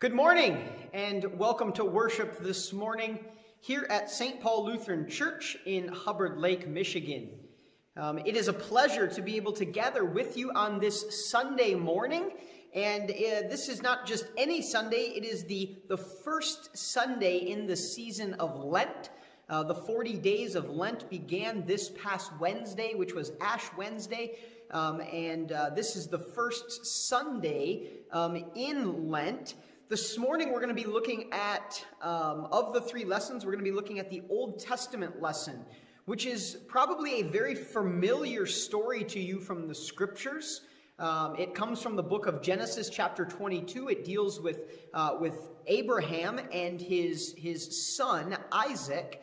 Good morning and welcome to worship this morning here at St. Paul Lutheran Church in Hubbard Lake, Michigan. Um, it is a pleasure to be able to gather with you on this Sunday morning. And uh, this is not just any Sunday, it is the, the first Sunday in the season of Lent. Uh, the 40 days of Lent began this past Wednesday, which was Ash Wednesday. Um, and uh, this is the first Sunday um, in Lent. This morning, we're going to be looking at, um, of the three lessons, we're going to be looking at the Old Testament lesson, which is probably a very familiar story to you from the scriptures. Um, it comes from the book of Genesis, chapter 22. It deals with, uh, with Abraham and his, his son, Isaac.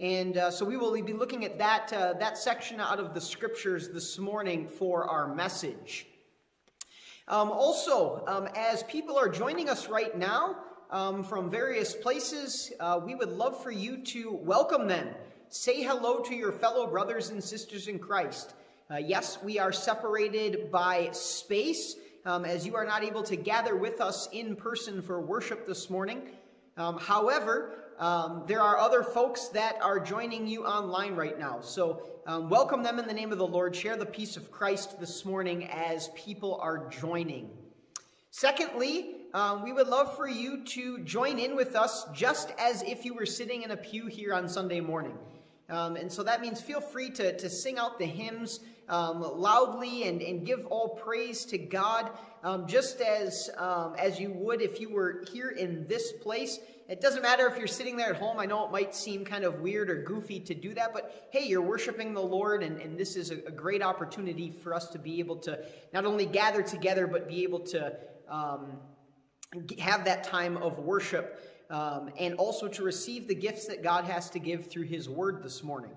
And uh, so we will be looking at that, uh, that section out of the scriptures this morning for our message. Um, also, um, as people are joining us right now um, from various places, uh, we would love for you to welcome them. Say hello to your fellow brothers and sisters in Christ. Uh, yes, we are separated by space, um, as you are not able to gather with us in person for worship this morning. Um, however, um, there are other folks that are joining you online right now. So um, welcome them in the name of the Lord. Share the peace of Christ this morning as people are joining. Secondly, um, we would love for you to join in with us just as if you were sitting in a pew here on Sunday morning. Um, and so that means feel free to, to sing out the hymns um, loudly and, and give all praise to God, um, just as, as you would if you were here in this place. It doesn't matter if you're sitting there at home. I know it might seem kind of weird or goofy to do that, but hey, you're worshiping the Lord, and, and this is a, a great opportunity for us to be able to not only gather together, but be able to um, have that time of worship um, and also to receive the gifts that God has to give through His Word this morning.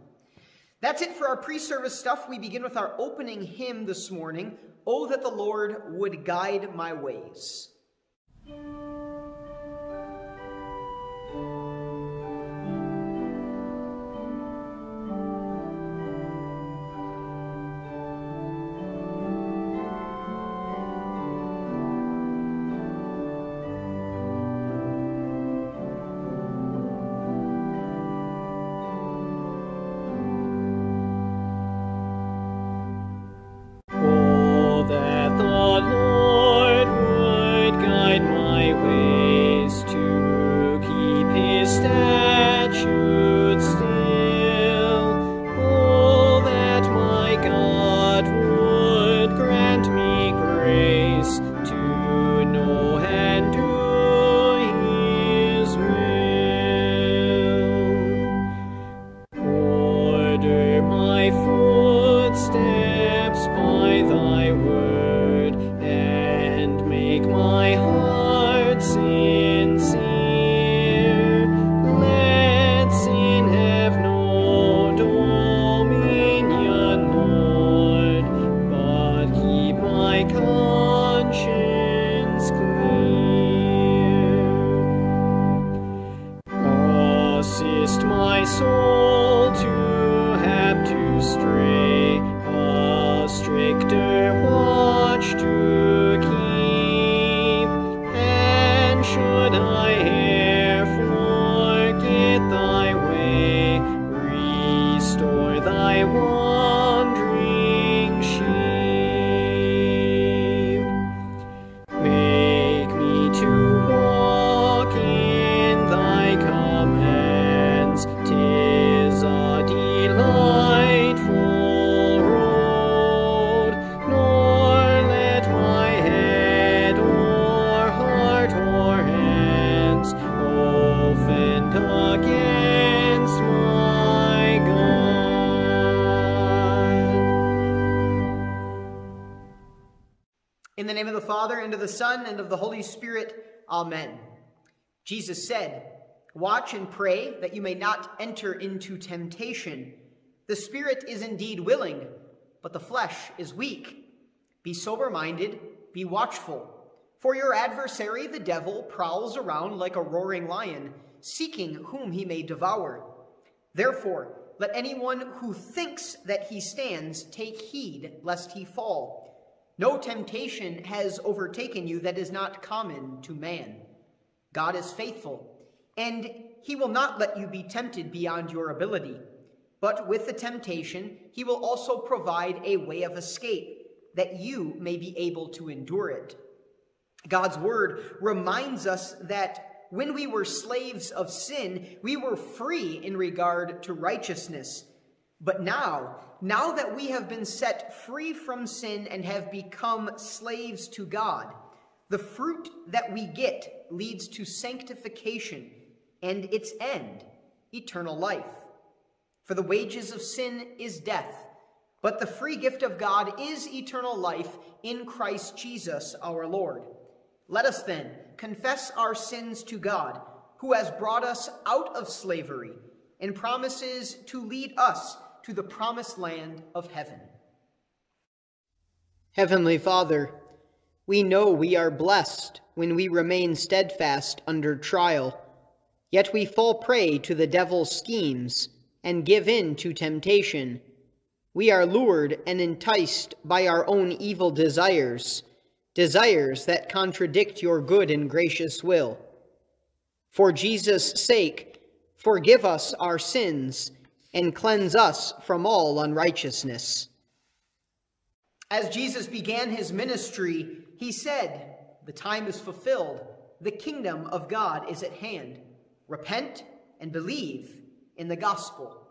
That's it for our pre service stuff. We begin with our opening hymn this morning Oh, that the Lord would guide my ways. Son, and of the Holy Spirit. Amen. Jesus said, Watch and pray that you may not enter into temptation. The spirit is indeed willing, but the flesh is weak. Be sober minded, be watchful. For your adversary, the devil, prowls around like a roaring lion, seeking whom he may devour. Therefore, let anyone who thinks that he stands take heed lest he fall. No temptation has overtaken you that is not common to man. God is faithful, and he will not let you be tempted beyond your ability. But with the temptation, he will also provide a way of escape, that you may be able to endure it. God's word reminds us that when we were slaves of sin, we were free in regard to righteousness. But now, now that we have been set free from sin and have become slaves to God, the fruit that we get leads to sanctification and its end, eternal life. For the wages of sin is death, but the free gift of God is eternal life in Christ Jesus our Lord. Let us then confess our sins to God, who has brought us out of slavery and promises to lead us to the promised land of heaven. Heavenly Father, we know we are blessed when we remain steadfast under trial, yet we fall prey to the devil's schemes and give in to temptation. We are lured and enticed by our own evil desires, desires that contradict your good and gracious will. For Jesus' sake, forgive us our sins and cleanse us from all unrighteousness. As Jesus began his ministry, he said, The time is fulfilled, the kingdom of God is at hand. Repent and believe in the gospel.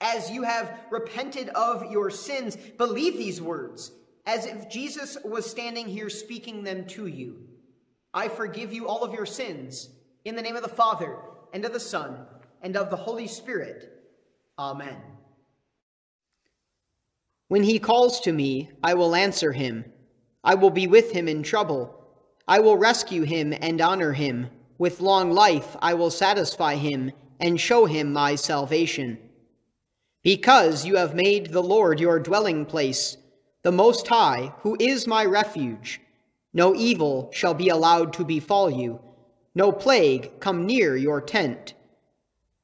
As you have repented of your sins, believe these words, as if Jesus was standing here speaking them to you. I forgive you all of your sins, in the name of the Father, and of the Son, and of the Holy Spirit. Amen. When he calls to me, I will answer him. I will be with him in trouble. I will rescue him and honor him. With long life I will satisfy him and show him my salvation. Because you have made the Lord your dwelling place, the Most High, who is my refuge, no evil shall be allowed to befall you, no plague come near your tent.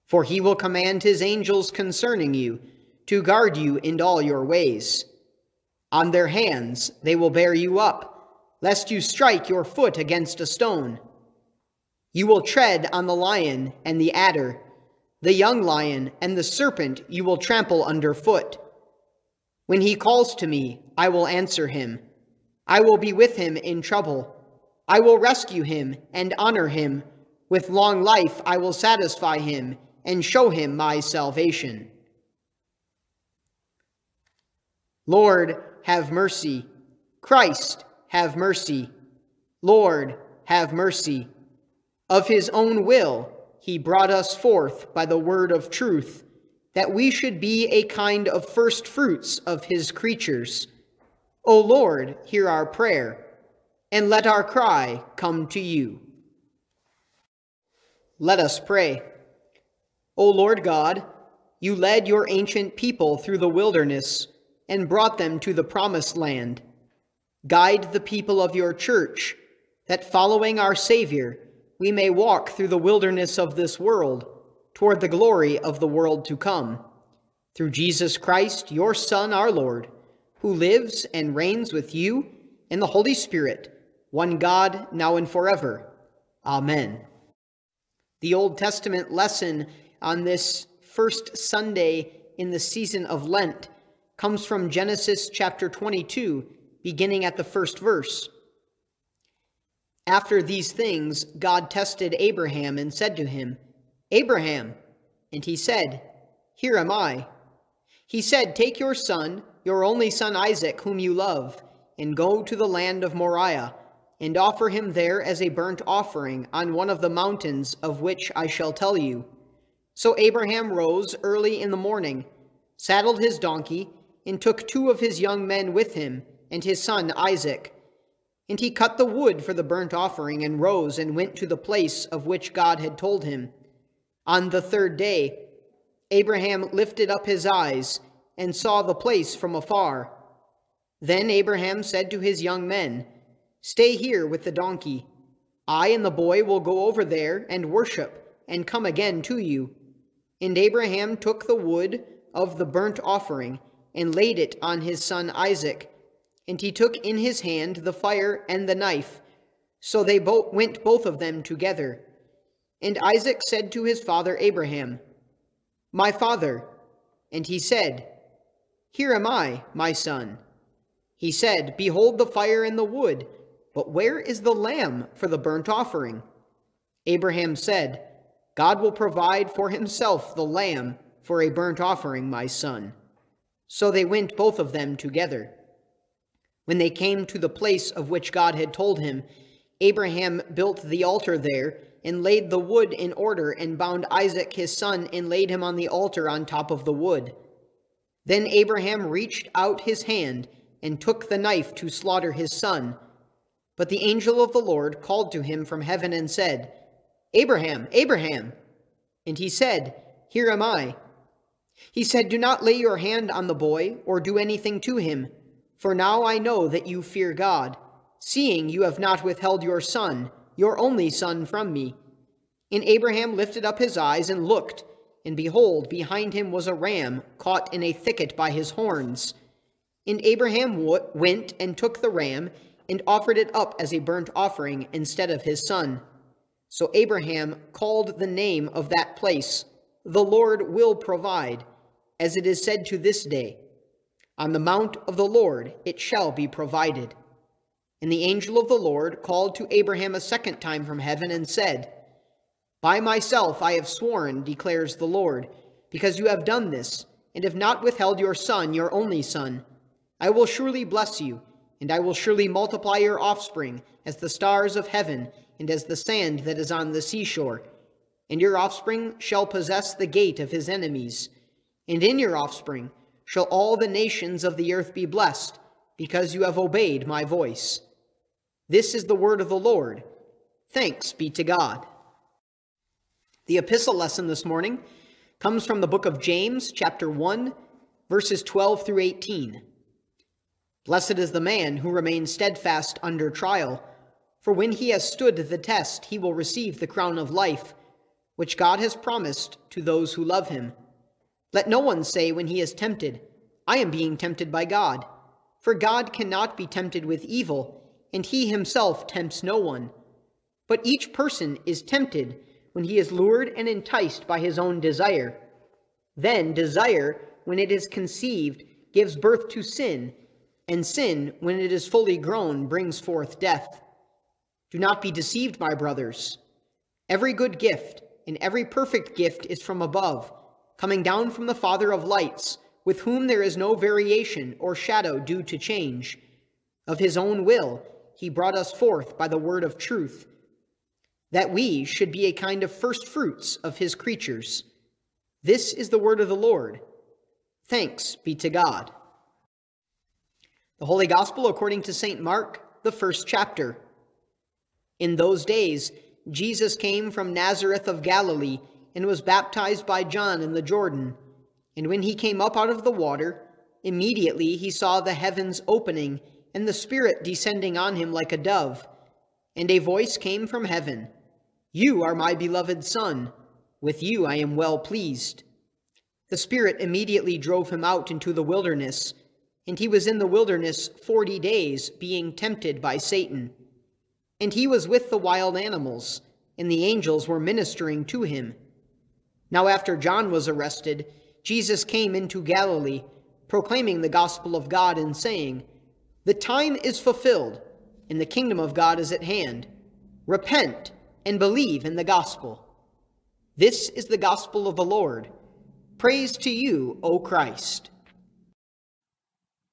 For he will command his angels concerning you, to guard you in all your ways. On their hands they will bear you up, lest you strike your foot against a stone. You will tread on the lion and the adder, the young lion and the serpent you will trample underfoot. When he calls to me, I will answer him. I will be with him in trouble. I will rescue him and honor him. With long life I will satisfy him and show him my salvation. Lord, have mercy. Christ, have mercy. Lord, have mercy. Of his own will, he brought us forth by the word of truth, that we should be a kind of first fruits of his creatures. O Lord, hear our prayer, and let our cry come to you. Let us pray. O Lord God, you led your ancient people through the wilderness and brought them to the promised land. Guide the people of your church, that following our Savior, we may walk through the wilderness of this world toward the glory of the world to come. Through Jesus Christ, your Son, our Lord, who lives and reigns with you in the Holy Spirit, one God, now and forever. Amen. The Old Testament lesson on this first Sunday in the season of Lent comes from Genesis chapter 22, beginning at the first verse. After these things, God tested Abraham and said to him, Abraham, and he said, Here am I. He said, Take your son, your only son Isaac, whom you love, and go to the land of Moriah, and offer him there as a burnt offering on one of the mountains of which I shall tell you. So Abraham rose early in the morning, saddled his donkey, and took two of his young men with him, and his son Isaac. And he cut the wood for the burnt offering, and rose and went to the place of which God had told him. On the third day, Abraham lifted up his eyes, and saw the place from afar. Then Abraham said to his young men, Stay here with the donkey. I and the boy will go over there and worship, and come again to you. And Abraham took the wood of the burnt offering, and laid it on his son Isaac. And he took in his hand the fire and the knife. So they both went both of them together. And Isaac said to his father Abraham, My father. And he said, Here am I, my son. He said, Behold the fire and the wood, but where is the lamb for the burnt offering? Abraham said, God will provide for himself the lamb for a burnt offering, my son. So they went both of them together. When they came to the place of which God had told him, Abraham built the altar there, and laid the wood in order, and bound Isaac his son, and laid him on the altar on top of the wood. Then Abraham reached out his hand, and took the knife to slaughter his son. But the angel of the Lord called to him from heaven and said, Abraham, Abraham! And he said, Here am I. He said, Do not lay your hand on the boy, or do anything to him, for now I know that you fear God, seeing you have not withheld your son, your only son, from me. And Abraham lifted up his eyes and looked, and behold, behind him was a ram caught in a thicket by his horns. And Abraham went and took the ram, and offered it up as a burnt offering instead of his son. So Abraham called the name of that place, The Lord will provide, as it is said to this day, On the mount of the Lord it shall be provided. And the angel of the Lord called to Abraham a second time from heaven and said, By myself I have sworn, declares the Lord, because you have done this, and have not withheld your son, your only son. I will surely bless you, and I will surely multiply your offspring as the stars of heaven, and as the sand that is on the seashore. And your offspring shall possess the gate of his enemies. And in your offspring shall all the nations of the earth be blessed, because you have obeyed my voice. This is the word of the Lord. Thanks be to God. The epistle lesson this morning comes from the book of James, chapter 1, verses 12 through 18. Blessed is the man who remains steadfast under trial, for when he has stood the test, he will receive the crown of life, which God has promised to those who love him. Let no one say when he is tempted, I am being tempted by God. For God cannot be tempted with evil and he himself tempts no one. But each person is tempted when he is lured and enticed by his own desire. Then desire, when it is conceived, gives birth to sin, and sin, when it is fully grown, brings forth death. Do not be deceived, my brothers. Every good gift and every perfect gift is from above, coming down from the Father of lights, with whom there is no variation or shadow due to change. Of his own will, he brought us forth by the word of truth, that we should be a kind of first fruits of his creatures. This is the word of the Lord. Thanks be to God. The Holy Gospel according to St. Mark, the first chapter. In those days, Jesus came from Nazareth of Galilee and was baptized by John in the Jordan. And when he came up out of the water, immediately he saw the heavens opening and the Spirit descending on him like a dove. And a voice came from heaven, You are my beloved Son, with you I am well pleased. The Spirit immediately drove him out into the wilderness, and he was in the wilderness forty days, being tempted by Satan. And he was with the wild animals, and the angels were ministering to him. Now after John was arrested, Jesus came into Galilee, proclaiming the gospel of God and saying, the time is fulfilled, and the kingdom of God is at hand. Repent and believe in the gospel. This is the gospel of the Lord. Praise to you, O Christ.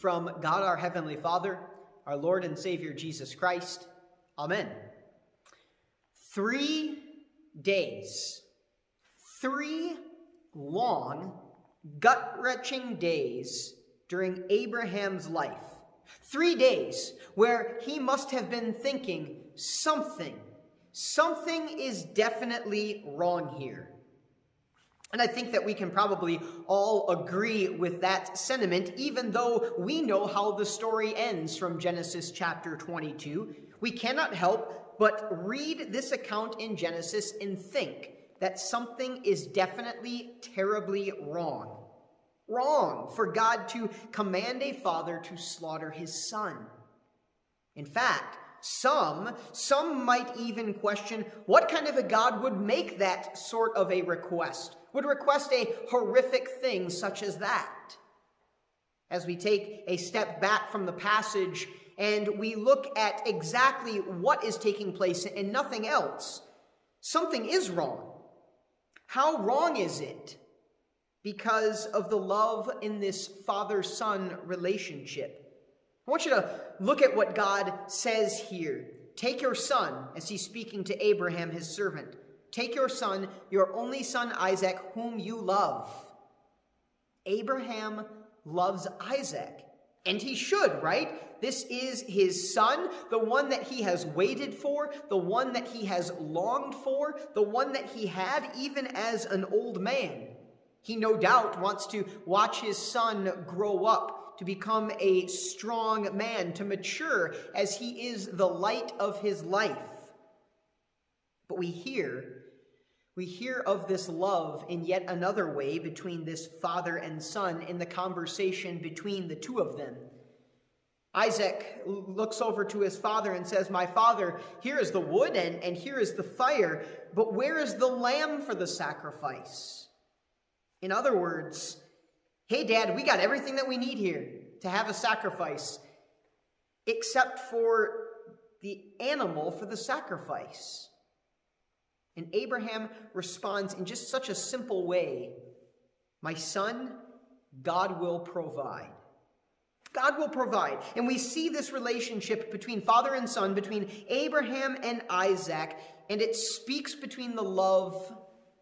From God our Heavenly Father, our Lord and Savior Jesus Christ. Amen. Three days, three long, gut wrenching days during Abraham's life. Three days where he must have been thinking something, something is definitely wrong here. And I think that we can probably all agree with that sentiment, even though we know how the story ends from Genesis chapter 22. We cannot help but read this account in Genesis and think that something is definitely terribly wrong. Wrong for God to command a father to slaughter his son. In fact, some, some might even question what kind of a God would make that sort of a request, would request a horrific thing such as that. As we take a step back from the passage and we look at exactly what is taking place and nothing else, something is wrong. How wrong is it? Because of the love in this father son relationship. I want you to look at what God says here. Take your son, as he's speaking to Abraham, his servant. Take your son, your only son Isaac, whom you love. Abraham loves Isaac. And he should, right? This is his son, the one that he has waited for, the one that he has longed for, the one that he had even as an old man. He no doubt wants to watch his son grow up, to become a strong man, to mature as he is the light of his life. But we hear, we hear of this love in yet another way between this father and son in the conversation between the two of them. Isaac looks over to his father and says, My father, here is the wood and, and here is the fire, but where is the lamb for the sacrifice? In other words, hey, dad, we got everything that we need here to have a sacrifice, except for the animal for the sacrifice. And Abraham responds in just such a simple way My son, God will provide. God will provide. And we see this relationship between father and son, between Abraham and Isaac, and it speaks between the love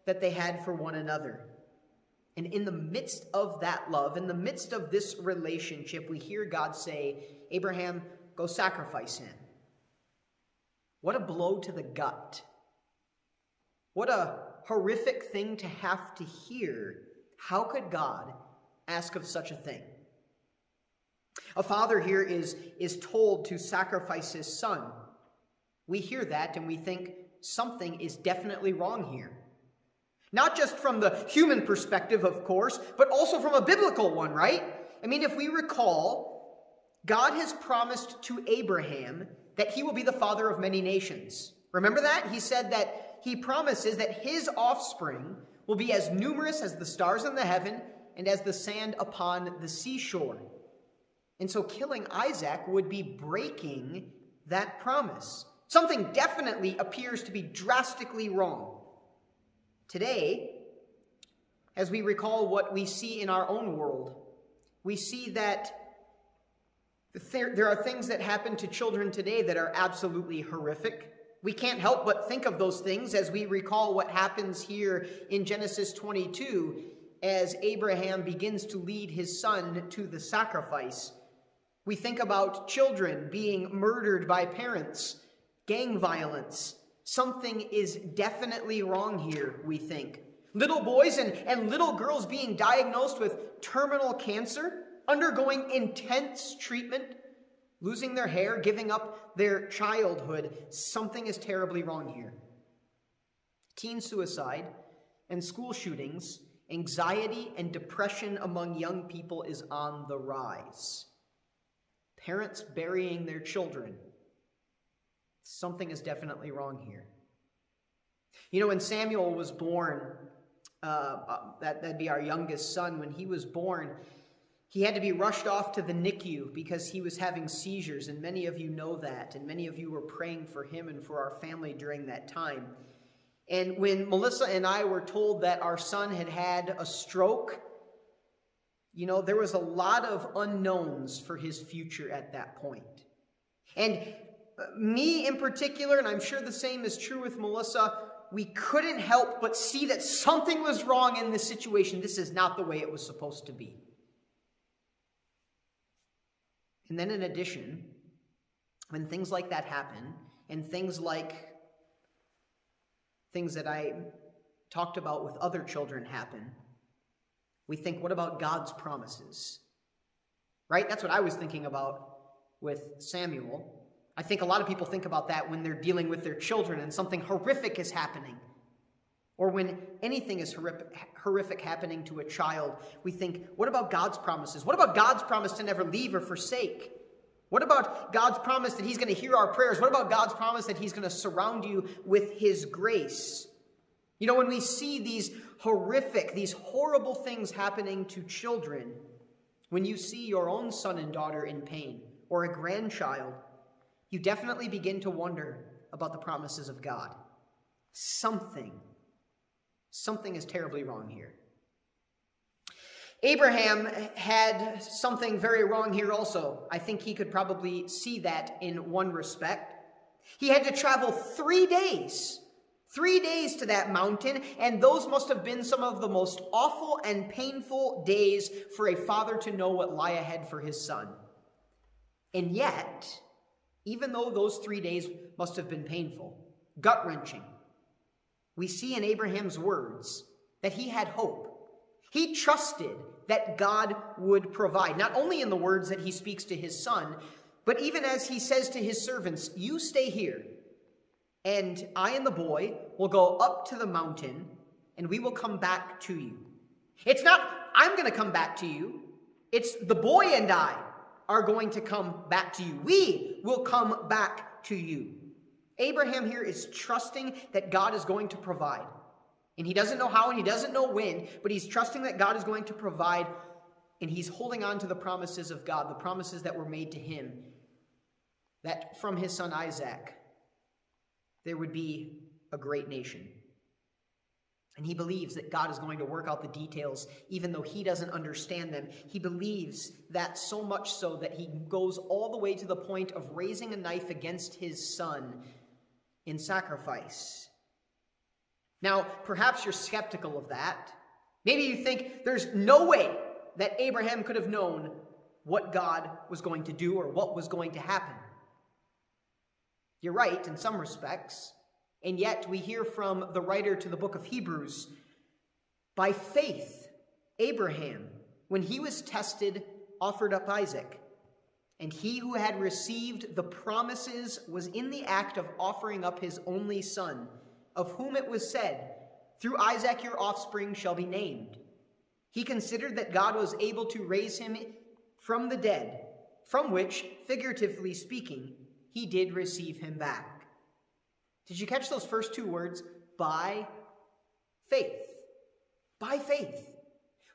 that they had for one another. And in the midst of that love, in the midst of this relationship, we hear God say, Abraham, go sacrifice him. What a blow to the gut. What a horrific thing to have to hear. How could God ask of such a thing? A father here is, is told to sacrifice his son. We hear that and we think something is definitely wrong here. Not just from the human perspective, of course, but also from a biblical one, right? I mean, if we recall, God has promised to Abraham that he will be the father of many nations. Remember that? He said that he promises that his offspring will be as numerous as the stars in the heaven and as the sand upon the seashore. And so killing Isaac would be breaking that promise. Something definitely appears to be drastically wrong. Today, as we recall what we see in our own world, we see that there are things that happen to children today that are absolutely horrific. We can't help but think of those things as we recall what happens here in Genesis 22 as Abraham begins to lead his son to the sacrifice. We think about children being murdered by parents, gang violence. Something is definitely wrong here, we think. Little boys and, and little girls being diagnosed with terminal cancer, undergoing intense treatment, losing their hair, giving up their childhood. Something is terribly wrong here. Teen suicide and school shootings, anxiety and depression among young people is on the rise. Parents burying their children. Something is definitely wrong here. You know, when Samuel was born, uh, that, that'd be our youngest son, when he was born, he had to be rushed off to the NICU because he was having seizures, and many of you know that, and many of you were praying for him and for our family during that time. And when Melissa and I were told that our son had had a stroke, you know, there was a lot of unknowns for his future at that point. And me in particular, and I'm sure the same is true with Melissa, we couldn't help but see that something was wrong in this situation. This is not the way it was supposed to be. And then, in addition, when things like that happen, and things like things that I talked about with other children happen, we think, what about God's promises? Right? That's what I was thinking about with Samuel. I think a lot of people think about that when they're dealing with their children and something horrific is happening. Or when anything is horrific, happening to a child, we think, what about God's promises? What about God's promise to never leave or forsake? What about God's promise that He's going to hear our prayers? What about God's promise that He's going to surround you with His grace? You know, when we see these horrific, these horrible things happening to children, when you see your own son and daughter in pain, or a grandchild, you definitely begin to wonder about the promises of God. Something Something is terribly wrong here. Abraham had something very wrong here also. I think he could probably see that in one respect. He had to travel three days, three days to that mountain, and those must have been some of the most awful and painful days for a father to know what lie ahead for his son. And yet, even though those three days must have been painful, gut wrenching, we see in Abraham's words that he had hope. He trusted that God would provide, not only in the words that he speaks to his son, but even as he says to his servants, You stay here, and I and the boy will go up to the mountain, and we will come back to you. It's not, I'm going to come back to you. It's the boy and I are going to come back to you. We will come back to you. Abraham here is trusting that God is going to provide. And he doesn't know how and he doesn't know when, but he's trusting that God is going to provide and he's holding on to the promises of God, the promises that were made to him, that from his son Isaac, there would be a great nation. And he believes that God is going to work out the details, even though he doesn't understand them. He believes that so much so that he goes all the way to the point of raising a knife against his son in sacrifice. Now, perhaps you're skeptical of that. Maybe you think there's no way that Abraham could have known what God was going to do or what was going to happen. You're right in some respects, and yet we hear from the writer to the book of Hebrews by faith, Abraham, when he was tested, offered up Isaac. And he who had received the promises was in the act of offering up his only son, of whom it was said, Through Isaac your offspring shall be named. He considered that God was able to raise him from the dead, from which, figuratively speaking, he did receive him back. Did you catch those first two words? By faith. By faith.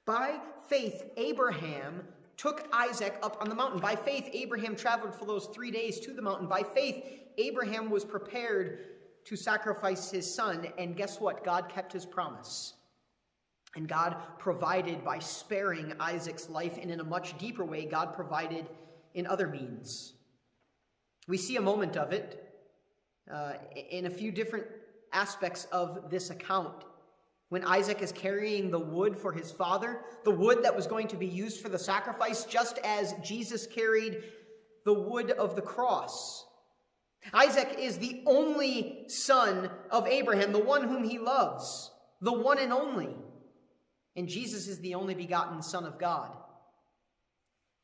By faith, Abraham took Isaac up on the mountain. By faith, Abraham traveled for those three days to the mountain. By faith, Abraham was prepared to sacrifice his son. And guess what? God kept his promise. And God provided by sparing Isaac's life, and in a much deeper way, God provided in other means. We see a moment of it uh, in a few different aspects of this account. When Isaac is carrying the wood for his father, the wood that was going to be used for the sacrifice, just as Jesus carried the wood of the cross. Isaac is the only son of Abraham, the one whom he loves, the one and only. And Jesus is the only begotten Son of God.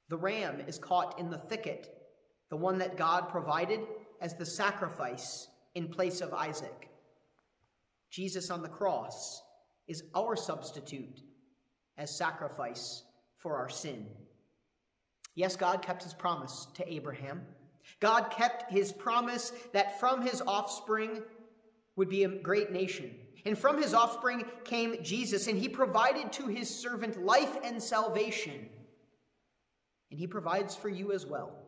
The ram is caught in the thicket, the one that God provided as the sacrifice in place of Isaac. Jesus on the cross is our substitute as sacrifice for our sin. Yes, God kept his promise to Abraham. God kept his promise that from his offspring would be a great nation. And from his offspring came Jesus, and he provided to his servant life and salvation. And he provides for you as well.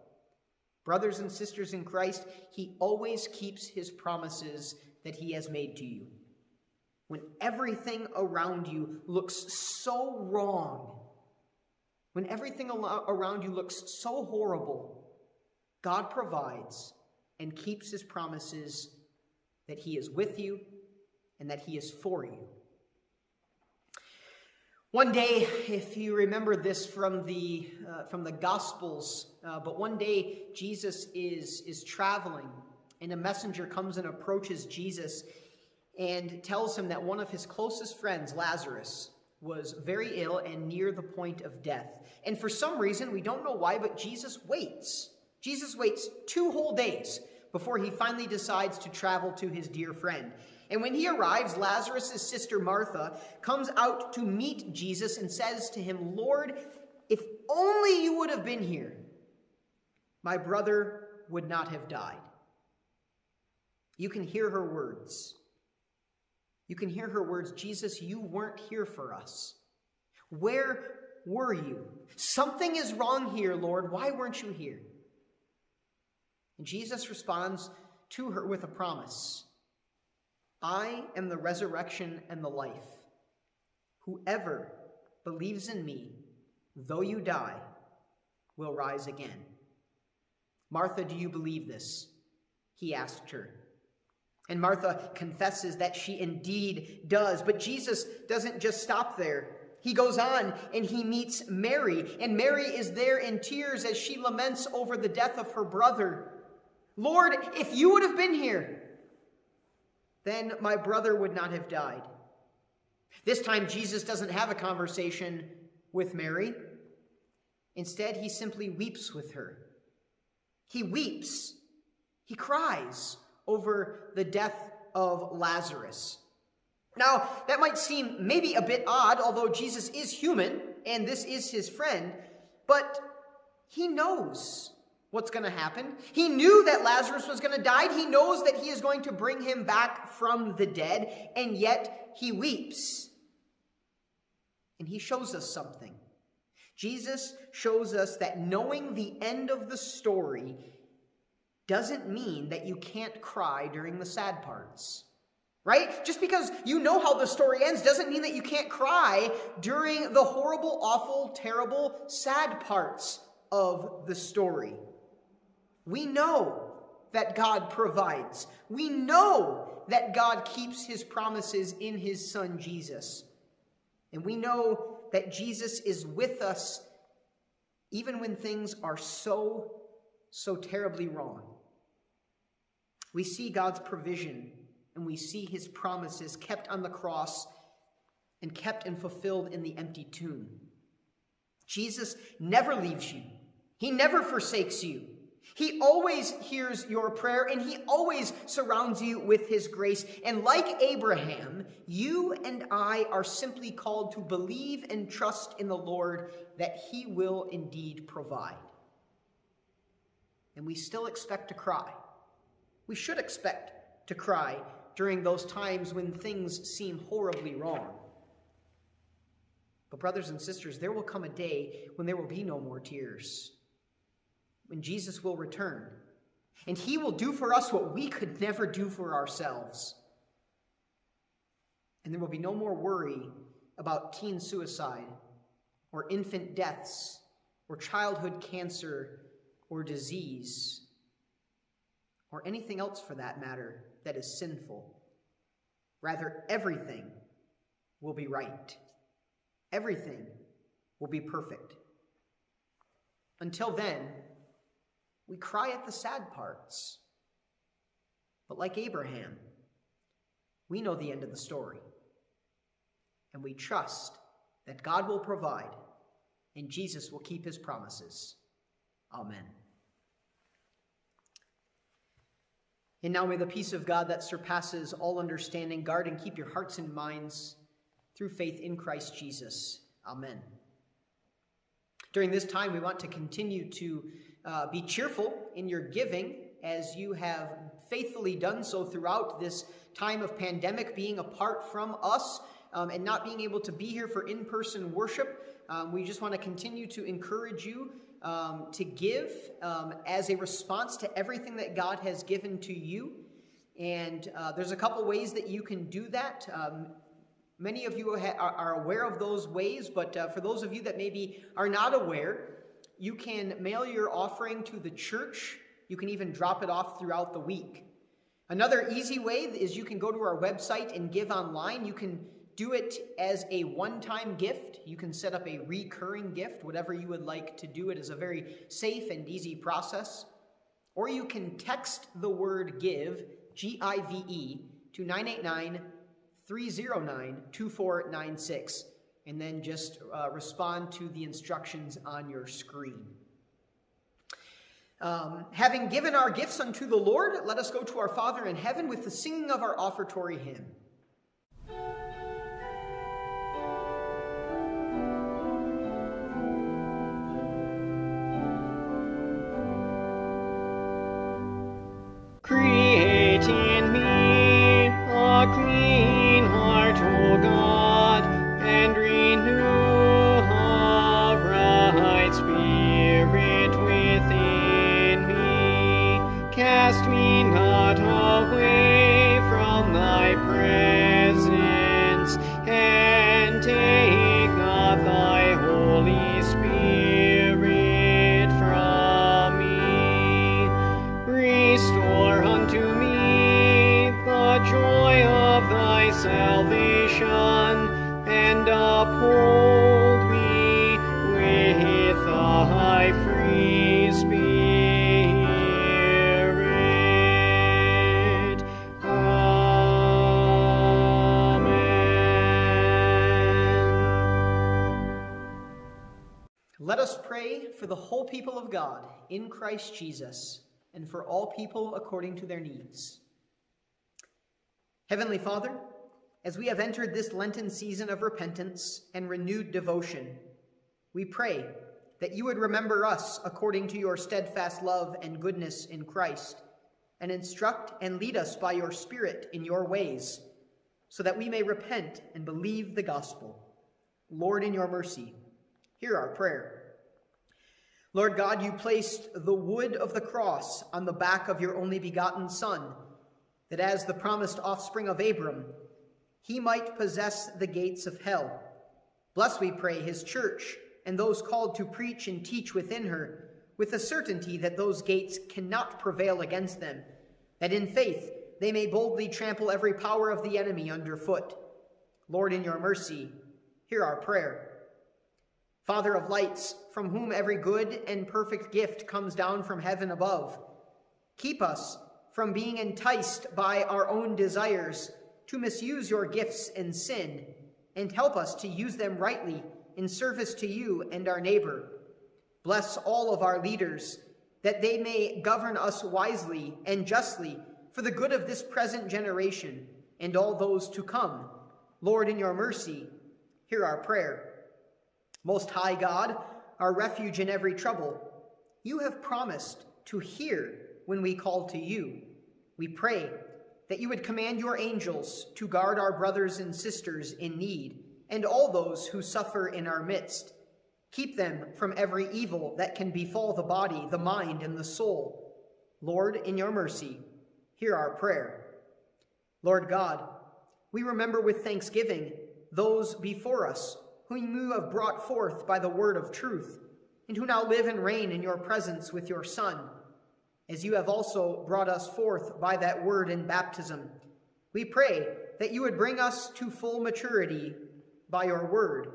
Brothers and sisters in Christ, he always keeps his promises that he has made to you. When everything around you looks so wrong, when everything around you looks so horrible, God provides and keeps his promises that he is with you and that he is for you. One day, if you remember this from the, uh, from the Gospels, uh, but one day Jesus is, is traveling, and a messenger comes and approaches Jesus and tells him that one of his closest friends, Lazarus, was very ill and near the point of death. And for some reason, we don't know why, but Jesus waits. Jesus waits two whole days before he finally decides to travel to his dear friend. And when he arrives, Lazarus' sister Martha comes out to meet Jesus and says to him, Lord, if only you would have been here, my brother would not have died. You can hear her words. You can hear her words, Jesus, you weren't here for us. Where were you? Something is wrong here, Lord. Why weren't you here? And Jesus responds to her with a promise. I am the resurrection and the life. Whoever believes in me, though you die, will rise again. Martha, do you believe this? He asked her. And Martha confesses that she indeed does. But Jesus doesn't just stop there. He goes on and he meets Mary. And Mary is there in tears as she laments over the death of her brother. Lord, if you would have been here, then my brother would not have died. This time, Jesus doesn't have a conversation with Mary. Instead, he simply weeps with her. He weeps, he cries over the death of Lazarus. Now, that might seem maybe a bit odd, although Jesus is human and this is his friend, but he knows what's going to happen. He knew that Lazarus was going to die. He knows that he is going to bring him back from the dead, and yet he weeps. And he shows us something. Jesus shows us that knowing the end of the story doesn't mean that you can't cry during the sad parts. Right? Just because you know how the story ends doesn't mean that you can't cry during the horrible, awful, terrible, sad parts of the story. We know that God provides. We know that God keeps his promises in his son Jesus. And we know that Jesus is with us even when things are so, so terribly wrong. We see God's provision and we see his promises kept on the cross and kept and fulfilled in the empty tomb. Jesus never leaves you. He never forsakes you. He always hears your prayer and he always surrounds you with his grace. And like Abraham, you and I are simply called to believe and trust in the Lord that he will indeed provide. And we still expect to cry. We should expect to cry during those times when things seem horribly wrong. But, brothers and sisters, there will come a day when there will be no more tears when Jesus will return. And he will do for us what we could never do for ourselves. And there will be no more worry about teen suicide or infant deaths or childhood cancer or disease or anything else for that matter that is sinful. Rather, everything will be right. Everything will be perfect. Until then, we cry at the sad parts. But like Abraham, we know the end of the story. And we trust that God will provide and Jesus will keep his promises. Amen. And now may the peace of God that surpasses all understanding guard and keep your hearts and minds through faith in Christ Jesus. Amen. During this time, we want to continue to uh, be cheerful in your giving as you have faithfully done so throughout this time of pandemic, being apart from us um, and not being able to be here for in person worship. Um, we just want to continue to encourage you um, to give um, as a response to everything that God has given to you. And uh, there's a couple ways that you can do that. Um, many of you are aware of those ways, but uh, for those of you that maybe are not aware, you can mail your offering to the church. You can even drop it off throughout the week. Another easy way is you can go to our website and give online. You can do it as a one-time gift. You can set up a recurring gift, whatever you would like to do. It is a very safe and easy process. Or you can text the word GIVE, G-I-V-E, to 989 309 2496 and then just uh, respond to the instructions on your screen. Um, having given our gifts unto the Lord, let us go to our Father in heaven with the singing of our offertory hymn. God in Christ Jesus and for all people according to their needs. Heavenly Father, as we have entered this Lenten season of repentance and renewed devotion, we pray that you would remember us according to your steadfast love and goodness in Christ, and instruct and lead us by your Spirit in your ways, so that we may repent and believe the gospel. Lord, in your mercy, hear our prayer. Lord God, you placed the wood of the cross on the back of your only begotten Son, that as the promised offspring of Abram, he might possess the gates of hell. Bless, we pray, his church and those called to preach and teach within her, with the certainty that those gates cannot prevail against them, that in faith they may boldly trample every power of the enemy underfoot. Lord, in your mercy, hear our prayer. Father of lights, from whom every good and perfect gift comes down from heaven above, keep us from being enticed by our own desires to misuse your gifts and sin, and help us to use them rightly in service to you and our neighbor. Bless all of our leaders, that they may govern us wisely and justly for the good of this present generation and all those to come. Lord, in your mercy, hear our prayer. Most high God, our refuge in every trouble, you have promised to hear when we call to you. We pray that you would command your angels to guard our brothers and sisters in need and all those who suffer in our midst. Keep them from every evil that can befall the body, the mind, and the soul. Lord, in your mercy, hear our prayer. Lord God, we remember with thanksgiving those before us whom you have brought forth by the word of truth, and who now live and reign in your presence with your Son, as you have also brought us forth by that word in baptism. We pray that you would bring us to full maturity by your word,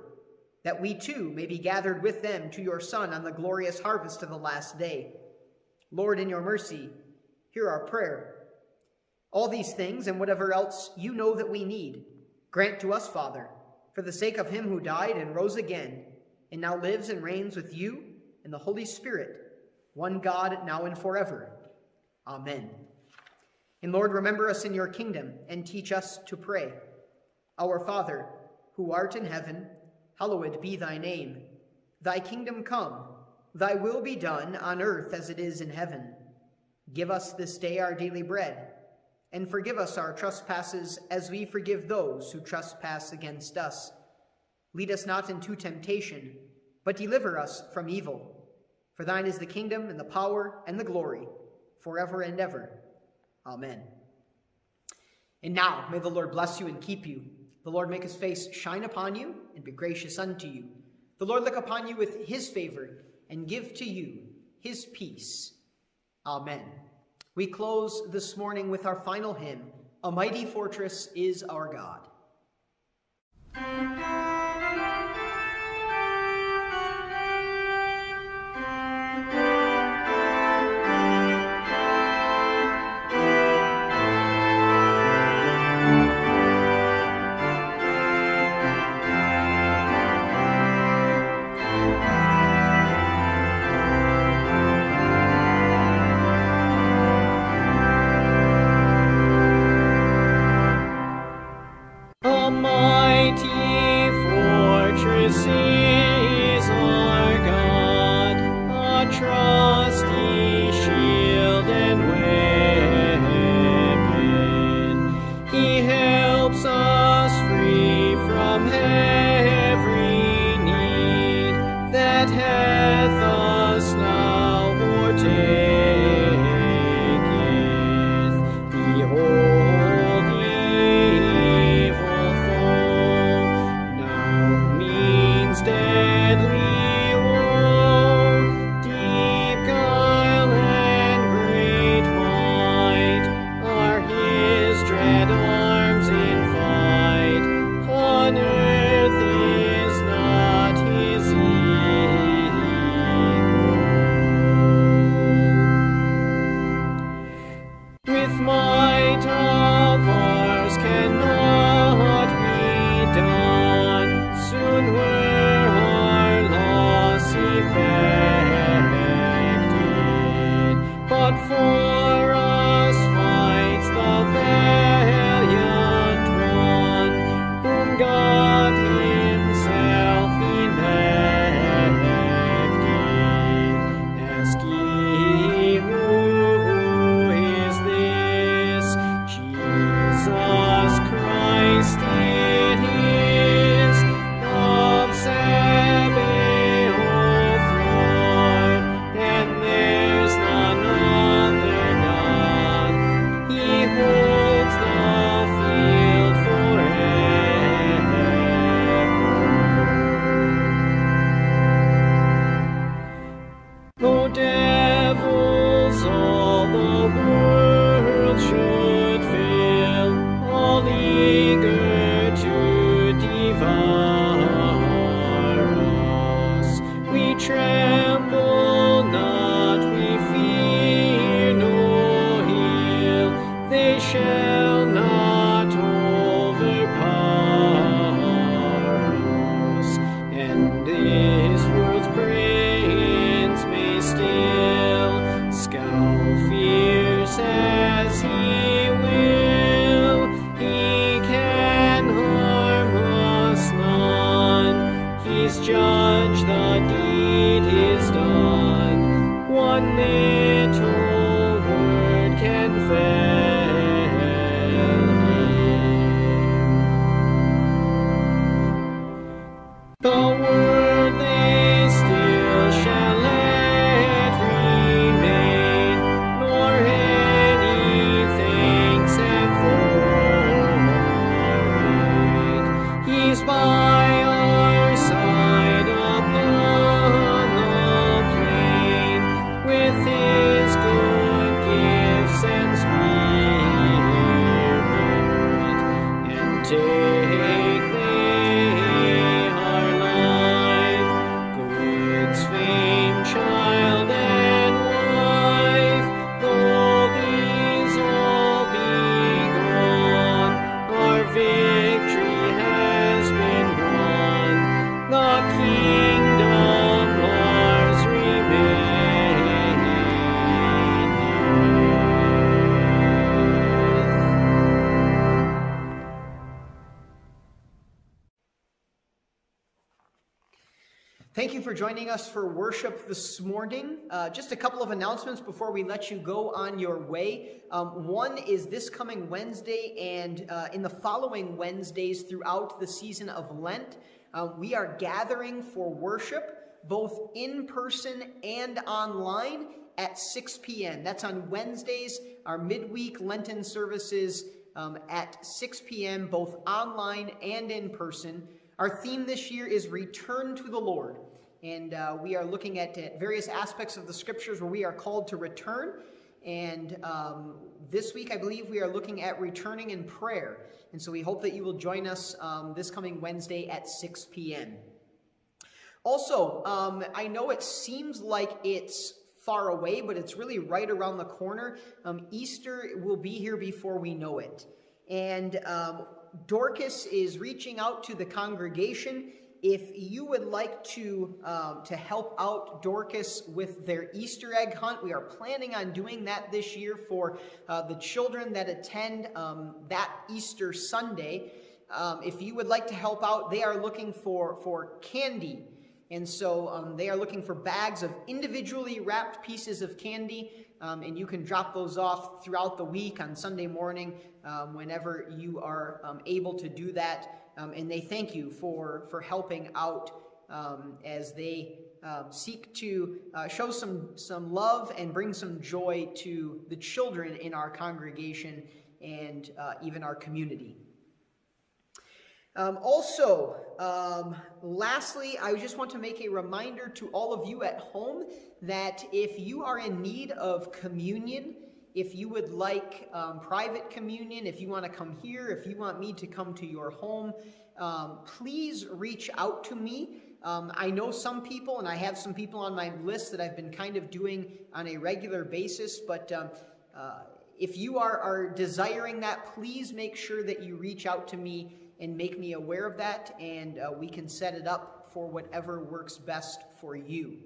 that we too may be gathered with them to your Son on the glorious harvest of the last day. Lord, in your mercy, hear our prayer. All these things and whatever else you know that we need, grant to us, Father, for the sake of him who died and rose again, and now lives and reigns with you and the Holy Spirit, one God, now and forever. Amen. And Lord, remember us in your kingdom and teach us to pray. Our Father, who art in heaven, hallowed be thy name. Thy kingdom come, thy will be done on earth as it is in heaven. Give us this day our daily bread, and forgive us our trespasses as we forgive those who trespass against us. Lead us not into temptation, but deliver us from evil. For thine is the kingdom, and the power, and the glory, forever and ever. Amen. And now, may the Lord bless you and keep you. The Lord make his face shine upon you and be gracious unto you. The Lord look upon you with his favor and give to you his peace. Amen. We close this morning with our final hymn, A Mighty Fortress is Our God. song. Us for worship this morning. Uh, just a couple of announcements before we let you go on your way. Um, one is this coming Wednesday and uh, in the following Wednesdays throughout the season of Lent, uh, we are gathering for worship both in person and online at 6 p.m. That's on Wednesdays, our midweek Lenten services um, at 6 p.m., both online and in person. Our theme this year is Return to the Lord. And uh, we are looking at, at, various aspects of the scriptures where we are called to return. And um, this week, I believe we are looking at returning in prayer. And so we hope that you will join us um, this coming Wednesday at 6 p.m. Also, um, I know it seems like it's far away, but it's really right around the corner. Um, Easter will be here before we know it. And um, Dorcas is reaching out to the congregation. If you would like to, um, to help out Dorcas with their Easter egg hunt, we are planning on doing that this year for uh, the children that attend um, that Easter Sunday. Um, if you would like to help out, they are looking for, for candy. And so um, they are looking for bags of individually wrapped pieces of candy um, and you can drop those off throughout the week on Sunday morning um, whenever you are um, able to do that. Um, and they thank you for, for helping out um, as they um, seek to uh, show some, some love and bring some joy to the children in our congregation and uh, even our community. Um, also, um, lastly, I just want to make a reminder to all of you at home that if you are in need of communion, if you would like um, private communion, if you want to come here, if you want me to come to your home, um, please reach out to me. Um, I know some people, and I have some people on my list that I've been kind of doing on a regular basis, but um, uh, if you are, are desiring that, please make sure that you reach out to me and make me aware of that, and uh, we can set it up for whatever works best for you.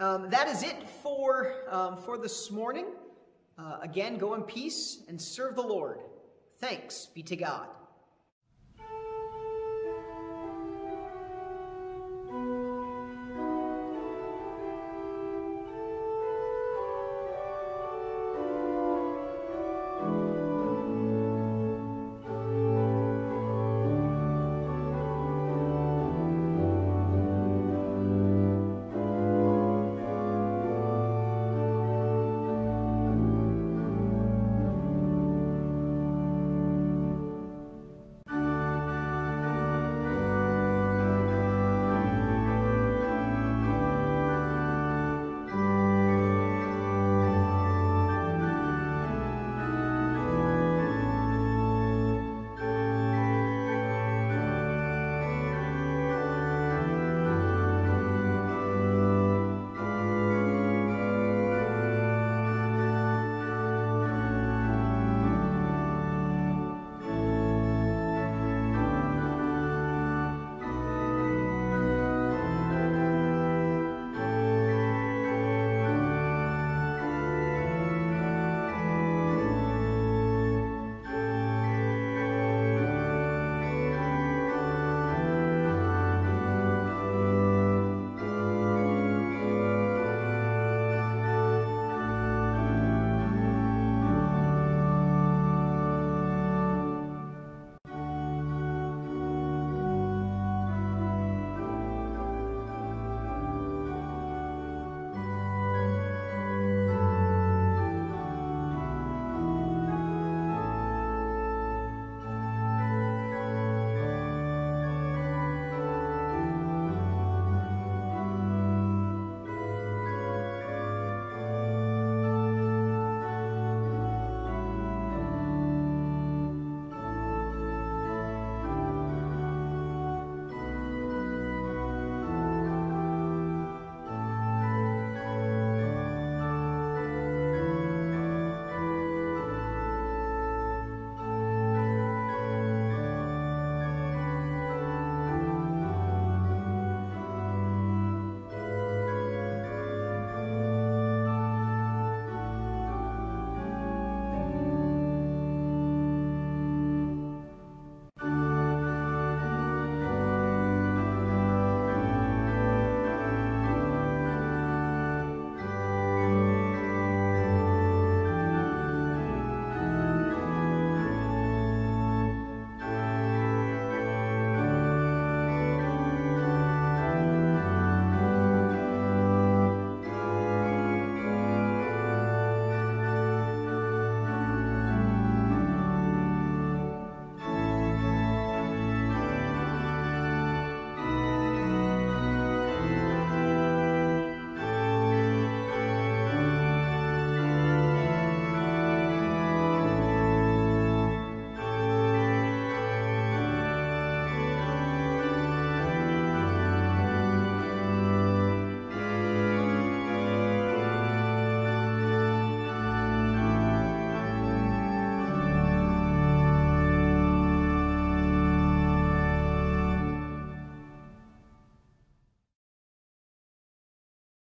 Um, that is it for, um, for this morning. Uh, again, go in peace and serve the Lord. Thanks be to God.